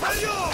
韩兄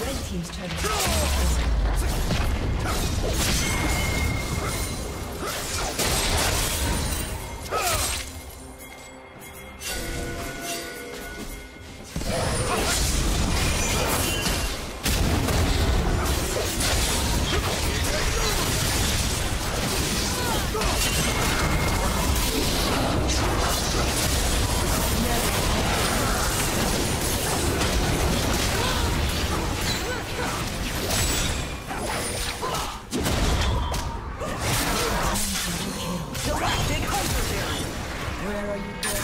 Red Team's turret. Are you did.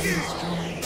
Team's